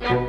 Bye.